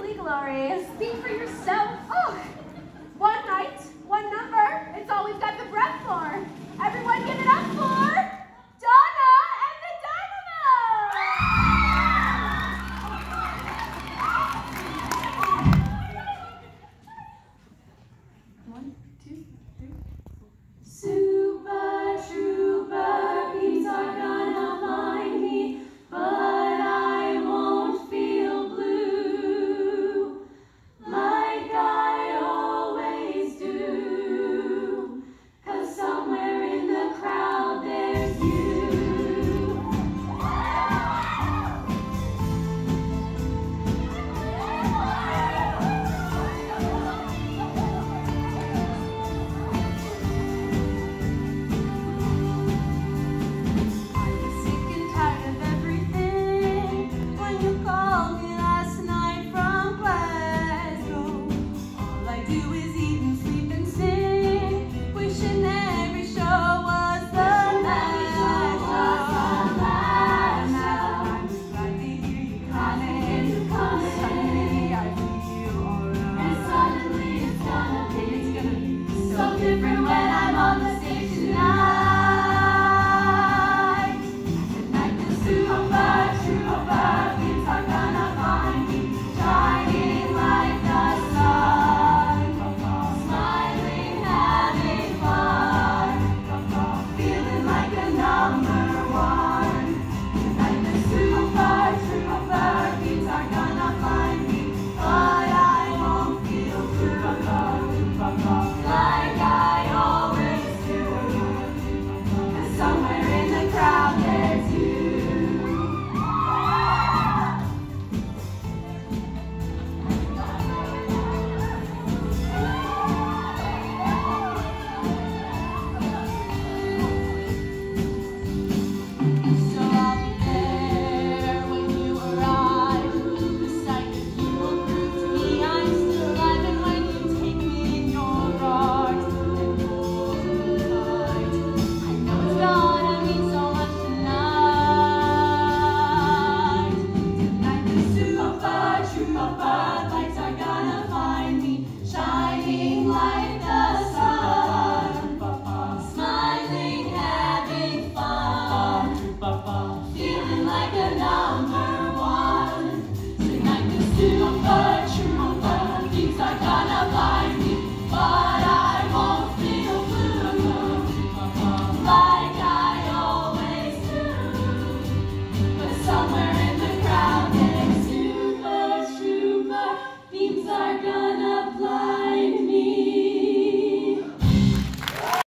glorious. speak for yourself. Oh, one night, one number. It's all we've got the breath